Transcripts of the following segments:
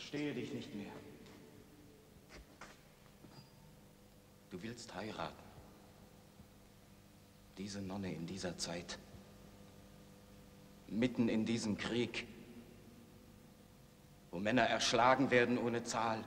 verstehe dich nicht mehr. Du willst heiraten. Diese Nonne in dieser Zeit. Mitten in diesem Krieg, wo Männer erschlagen werden ohne Zahl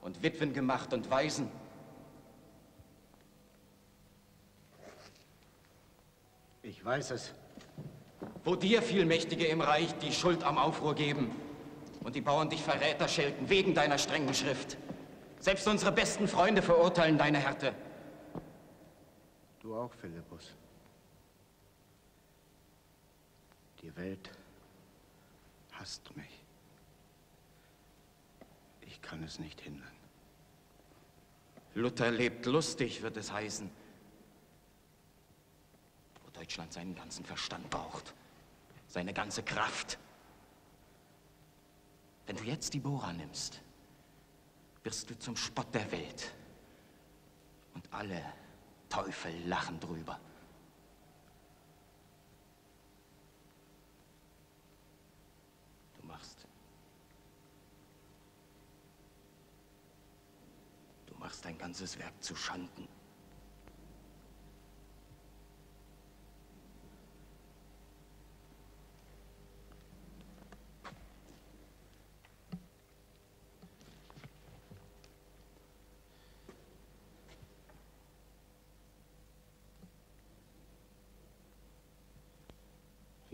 und Witwen gemacht und Waisen. Ich weiß es. Wo dir Vielmächtige im Reich die Schuld am Aufruhr geben und die Bauern dich Verräter schelten wegen deiner strengen Schrift. Selbst unsere besten Freunde verurteilen deine Härte. Du auch, Philippus. Die Welt hasst mich. Ich kann es nicht hindern. Luther lebt lustig, wird es heißen. Wo Deutschland seinen ganzen Verstand braucht, seine ganze Kraft. Wenn du jetzt die Bohra nimmst, wirst du zum Spott der Welt. Und alle Teufel lachen drüber. Du machst. Du machst dein ganzes Werk zu Schanden.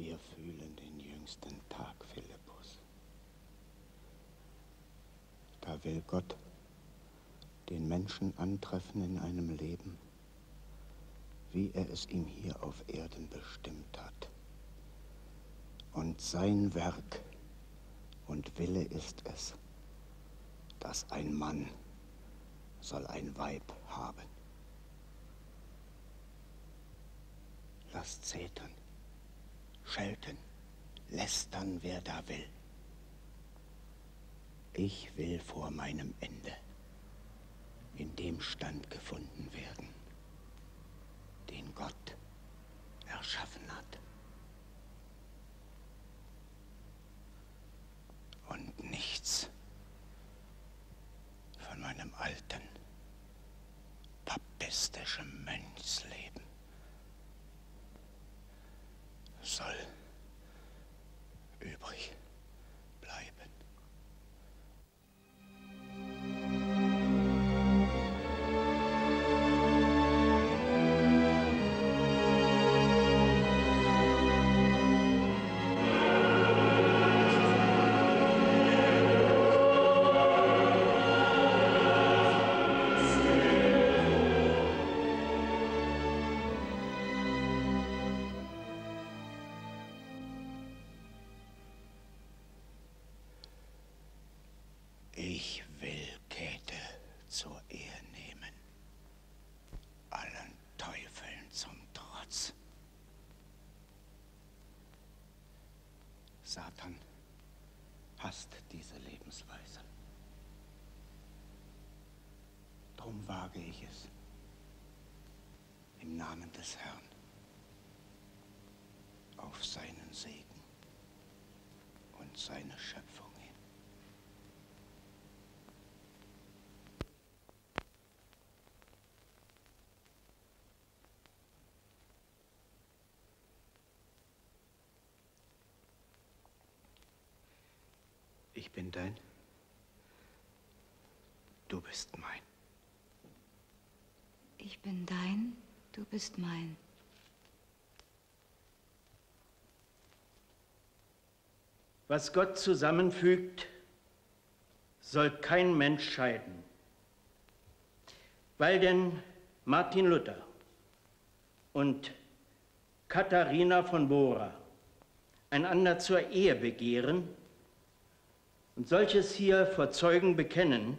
Wir fühlen jüngsten Tag, Philippus. Da will Gott den Menschen antreffen in einem Leben, wie er es ihm hier auf Erden bestimmt hat. Und sein Werk und Wille ist es, dass ein Mann soll ein Weib haben. Lasst zetern schelten, lästern, wer da will. Ich will vor meinem Ende in dem Stand gefunden werden, den Gott erschaffen hat. Und nichts von meinem alten, papistischen Mönchsleben soll Satan hasst diese Lebensweise. Drum wage ich es. Im Namen des Herrn. Auf seinen Segen und seine Schöpfung Ich bin dein. Du bist mein. Ich bin dein, du bist mein. Was Gott zusammenfügt, soll kein Mensch scheiden. Weil denn Martin Luther und Katharina von Bora einander zur Ehe begehren und solches hier vor Zeugen bekennen,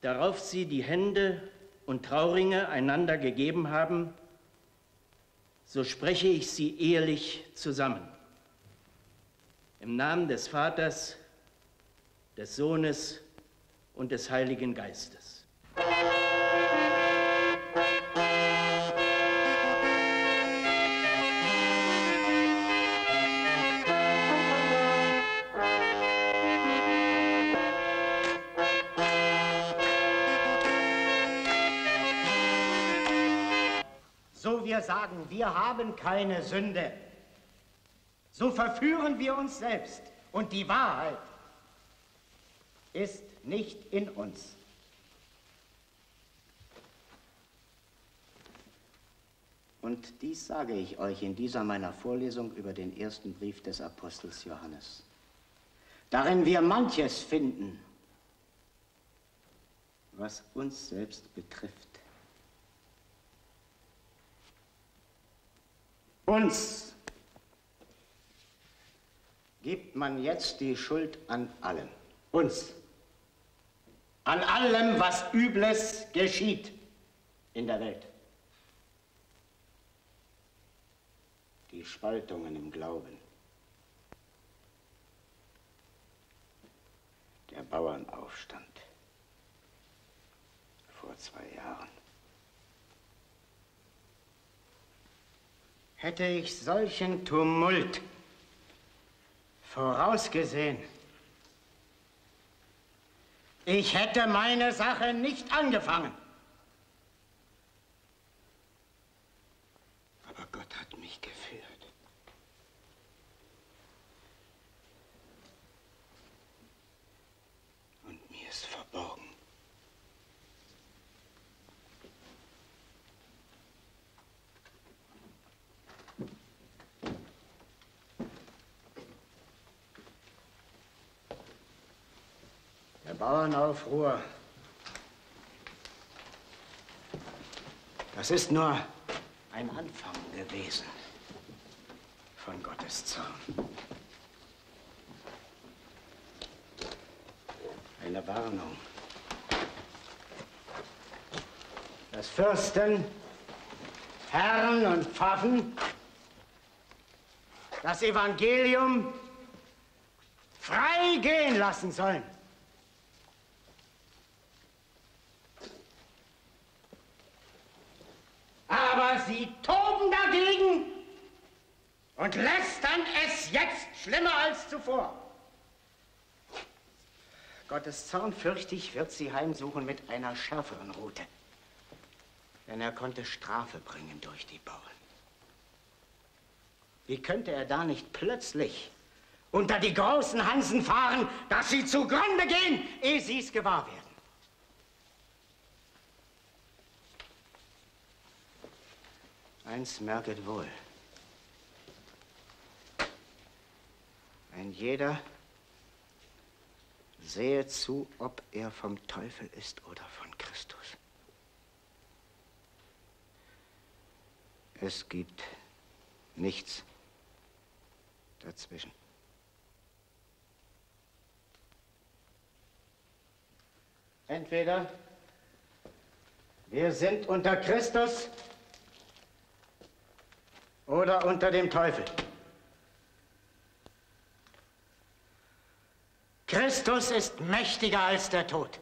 darauf sie die Hände und Trauringe einander gegeben haben, so spreche ich sie ehelich zusammen. Im Namen des Vaters, des Sohnes und des Heiligen Geistes. Wir sagen, wir haben keine Sünde, so verführen wir uns selbst und die Wahrheit ist nicht in uns. Und dies sage ich euch in dieser meiner Vorlesung über den ersten Brief des Apostels Johannes. Darin wir manches finden, was uns selbst betrifft. Uns gibt man jetzt die Schuld an allem. Uns. An allem, was Übles geschieht in der Welt. Die Spaltungen im Glauben. Der Bauernaufstand vor zwei Jahren. Hätte ich solchen Tumult vorausgesehen, ich hätte meine Sache nicht angefangen. Aber Gott hat mich geführt. Und mir ist verborgen. Der Bauernaufruhr. Das ist nur ein Anfang gewesen von Gottes Zorn. Eine Warnung. Dass Fürsten, Herren und Pfaffen das Evangelium frei gehen lassen sollen. Aber sie toben dagegen und lästern es jetzt schlimmer als zuvor. Gottes Zorn, fürchte ich, wird sie heimsuchen mit einer schärferen Route. Denn er konnte Strafe bringen durch die Bauern. Wie könnte er da nicht plötzlich unter die großen Hansen fahren, dass sie zugrunde gehen, ehe sie es gewahr werden? Eins merket wohl. Ein jeder sehe zu, ob er vom Teufel ist oder von Christus. Es gibt nichts dazwischen. Entweder wir sind unter Christus oder unter dem Teufel. Christus ist mächtiger als der Tod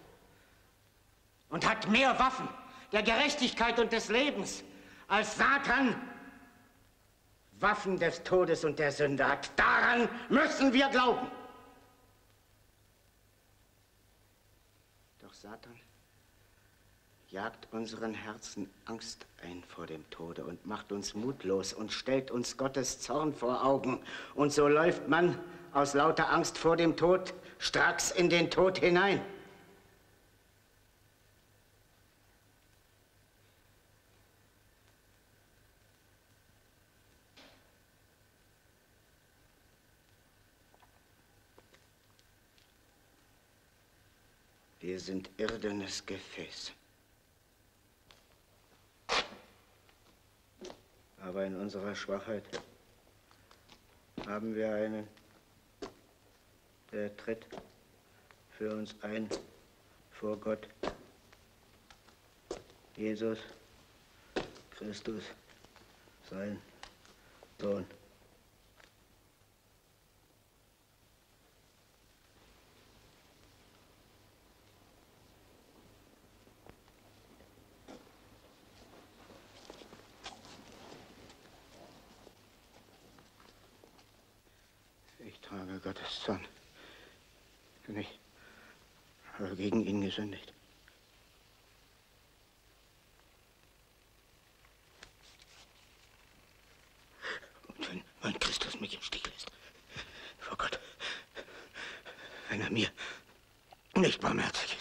und hat mehr Waffen der Gerechtigkeit und des Lebens als Satan Waffen des Todes und der Sünde hat. Daran müssen wir glauben. Doch Satan jagt unseren Herzen Angst ein vor dem Tode und macht uns mutlos und stellt uns Gottes Zorn vor Augen. Und so läuft man aus lauter Angst vor dem Tod stracks in den Tod hinein. Wir sind irdenes Gefäß. Aber in unserer Schwachheit haben wir einen, der tritt für uns ein vor Gott. Jesus Christus, sein Sohn. Ich trage Gottes Zorn. Ich bin nicht. Habe gegen ihn gesündigt. Und wenn mein Christus mich im Stich lässt, vor Gott, wenn er mir nicht barmherzig